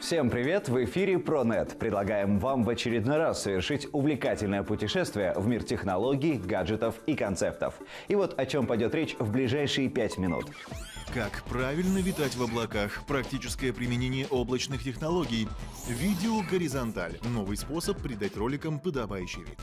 Всем привет! В эфире ProNet. Предлагаем вам в очередной раз совершить увлекательное путешествие в мир технологий, гаджетов и концептов. И вот о чем пойдет речь в ближайшие пять минут. Как правильно витать в облаках? Практическое применение облачных технологий. Видео горизонталь. Новый способ придать роликам подобающий вид.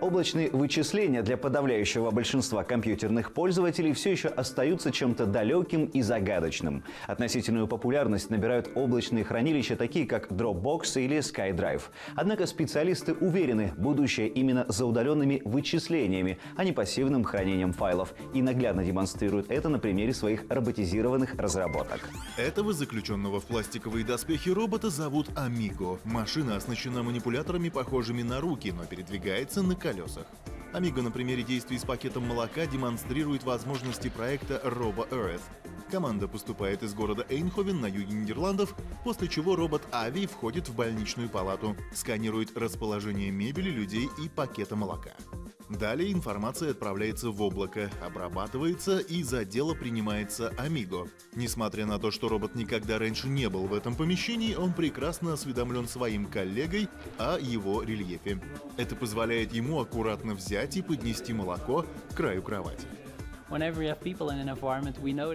Облачные вычисления для подавляющего большинства компьютерных пользователей все еще остаются чем-то далеким и загадочным. Относительную популярность набирают облачные хранилища, такие как Dropbox или SkyDrive. Однако специалисты уверены, будущее именно за удаленными вычислениями, а не пассивным хранением файлов. И наглядно демонстрируют это на примере своих роботизированных разработок. Этого заключенного в пластиковые доспехи робота зовут Amigo. Машина оснащена манипуляторами, похожими на руки, но передвигается на колесах колесах. Amigo на примере действий с пакетом молока демонстрирует возможности проекта RoboEarth. Команда поступает из города Эйнховен на юге Нидерландов, после чего робот Ави входит в больничную палату, сканирует расположение мебели, людей и пакета молока. Далее информация отправляется в облако, обрабатывается и за дело принимается Амиго. Несмотря на то, что робот никогда раньше не был в этом помещении, он прекрасно осведомлен своим коллегой о его рельефе. Это позволяет ему аккуратно взять и поднести молоко к краю кровати.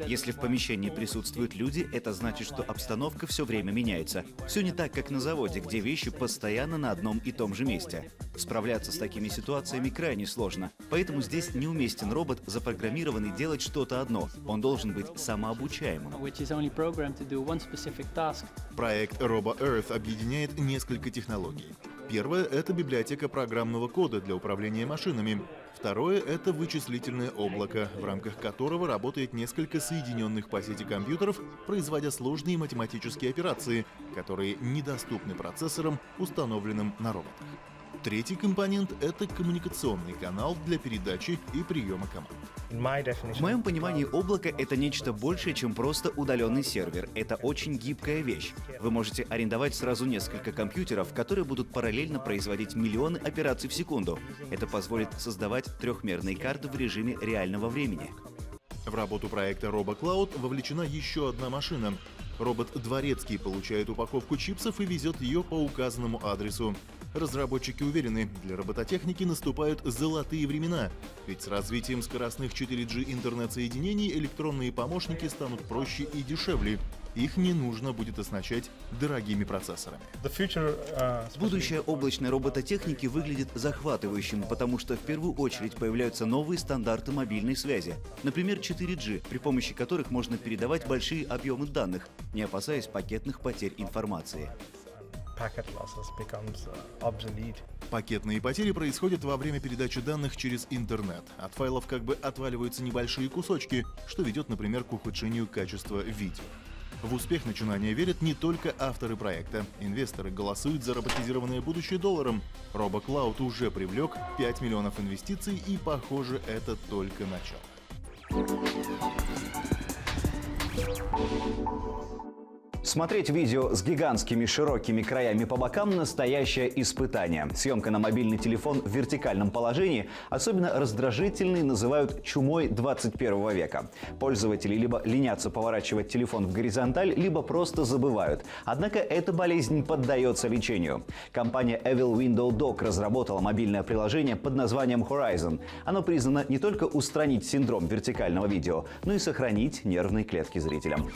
Если в помещении присутствуют люди, это значит, что обстановка все время меняется. Все не так, как на заводе, где вещи постоянно на одном и том же месте. Справляться с такими ситуациями крайне сложно. Поэтому здесь неуместен робот, запрограммированный делать что-то одно. Он должен быть самообучаемым. Проект RoboEarth объединяет несколько технологий. Первое – это библиотека программного кода для управления машинами. Второе – это вычислительное облако, в рамках которого работает несколько соединенных по сети компьютеров, производя сложные математические операции, которые недоступны процессорам, установленным на роботах. Третий компонент — это коммуникационный канал для передачи и приема команд. В моем понимании облако — это нечто большее, чем просто удаленный сервер. Это очень гибкая вещь. Вы можете арендовать сразу несколько компьютеров, которые будут параллельно производить миллионы операций в секунду. Это позволит создавать трехмерные карты в режиме реального времени. В работу проекта RoboCloud вовлечена еще одна машина. Робот Дворецкий получает упаковку чипсов и везет ее по указанному адресу. Разработчики уверены, для робототехники наступают золотые времена, ведь с развитием скоростных 4G интернет-соединений электронные помощники станут проще и дешевле. Их не нужно будет оснащать дорогими процессорами. Uh, Будущее облачной робототехники выглядит захватывающим, потому что в первую очередь появляются новые стандарты мобильной связи. Например, 4G, при помощи которых можно передавать большие объемы данных, не опасаясь пакетных потерь информации Пакетные потери происходят во время передачи данных через интернет. От файлов как бы отваливаются небольшие кусочки, что ведет, например, к ухудшению качества видео. В успех начинания верят не только авторы проекта. Инвесторы голосуют за роботизированное будущее долларом. RoboCloud уже привлек 5 миллионов инвестиций и, похоже, это только начало. Смотреть видео с гигантскими широкими краями по бокам – настоящее испытание. Съемка на мобильный телефон в вертикальном положении особенно раздражительной называют чумой 21 века. Пользователи либо ленятся поворачивать телефон в горизонталь, либо просто забывают. Однако эта болезнь поддается лечению. Компания Evil Window Dock разработала мобильное приложение под названием Horizon. Оно признано не только устранить синдром вертикального видео, но и сохранить нервные клетки зрителям.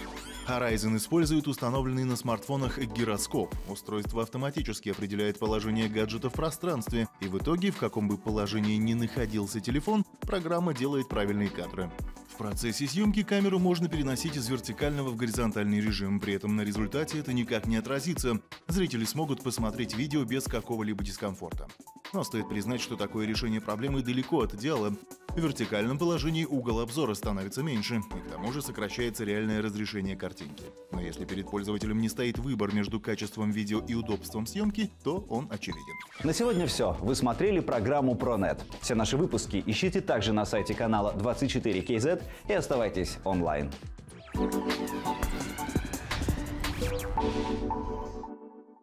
Horizon использует установленный на смартфонах гироскоп. Устройство автоматически определяет положение гаджета в пространстве, и в итоге, в каком бы положении ни находился телефон, программа делает правильные кадры. В процессе съемки камеру можно переносить из вертикального в горизонтальный режим, при этом на результате это никак не отразится. Зрители смогут посмотреть видео без какого-либо дискомфорта. Но стоит признать, что такое решение проблемы далеко от идеала. В вертикальном положении угол обзора становится меньше, и к тому же сокращается реальное разрешение картинки. Но если перед пользователем не стоит выбор между качеством видео и удобством съемки, то он очевиден. На сегодня все. Вы смотрели программу ProNet. Все наши выпуски ищите также на сайте канала 24KZ и оставайтесь онлайн. Thank you